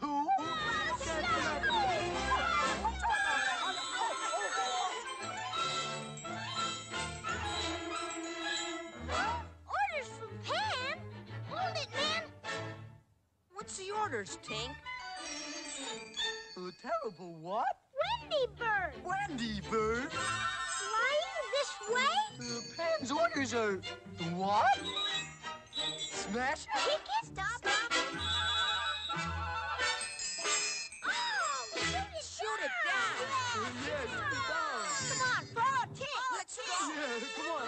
Orders from Pan? Hold it, man. What's the orders, Tink? A terrible what? Wendy bird. Wendy bird? Flying this way? Uh, Pan's orders are what? Smash? Down. Yeah, shoot. Come on, throw a tick. Let's go. Yeah, come on,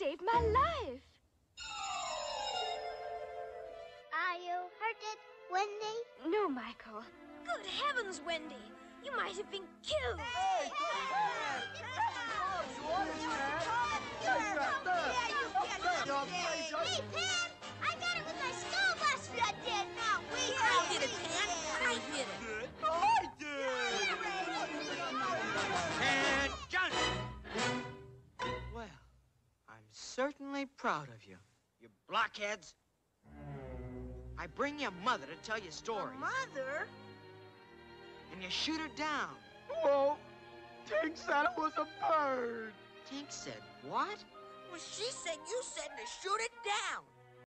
saved my life. Are you hurted, Wendy? No, Michael. Good heavens, Wendy. You might have been killed. Certainly proud of you, you blockheads. I bring your mother to tell you stories, Mother? and you shoot her down. Whoa. Tink said it was a bird. Tink said, what? Well, she said you said to shoot it down.